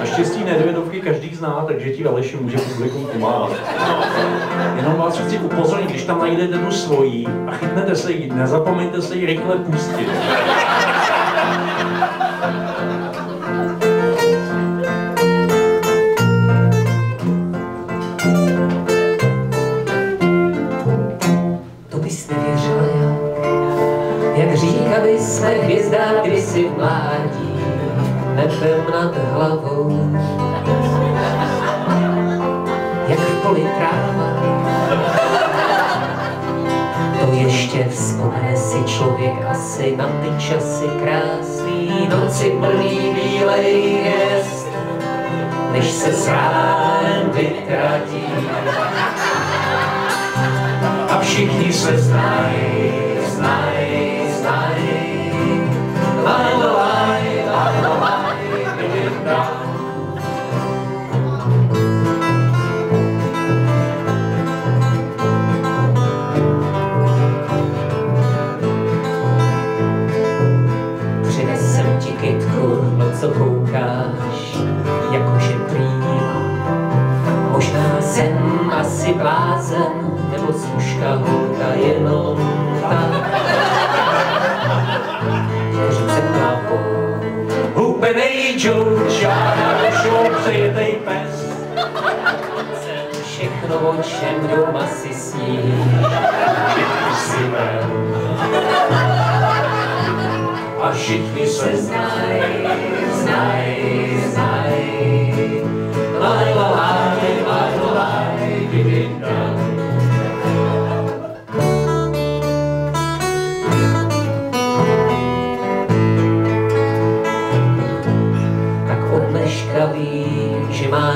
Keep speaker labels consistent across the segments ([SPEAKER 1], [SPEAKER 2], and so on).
[SPEAKER 1] Naštěstí nedvědovky každý zná, takže ti Aleši může publikum pomáhat. Jenom vás chci upozornit, když tam najdete tu svojí a chytnete se jí, nezapomeňte se jí rychle pustit.
[SPEAKER 2] Jak, říkali jsme hvězdám kdysi v mládí, nebem nad hlavou. Jak v poli tráva, to ještě vzpomene si člověk asi na ty časy krásný, noci plný bílej hvězd, než se s ránem vytratí
[SPEAKER 1] A všichni se znají, znají.
[SPEAKER 2] Co koukáš, jako žebrýníku. Možná jsem asi blázen, nebo služka holka jenom tak. Říce plavou,
[SPEAKER 1] Hupenej Joe, žádá došlo přejetej pes.
[SPEAKER 2] všechno o čem doma si sní.
[SPEAKER 1] si. A všichni se znají,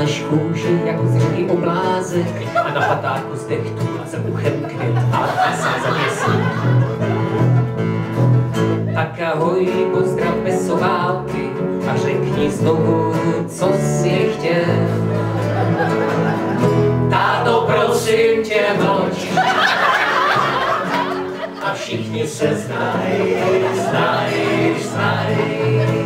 [SPEAKER 2] máš kůži jako zřeký oblázek a na patáku z dechtu a za uchem květ a se za pěsní. Tak ahoj, pozdrav bez soválky a řekni znovu, co jsi chtěl. Táto, prosím tě, mlč. A všichni se znají, znají, znají.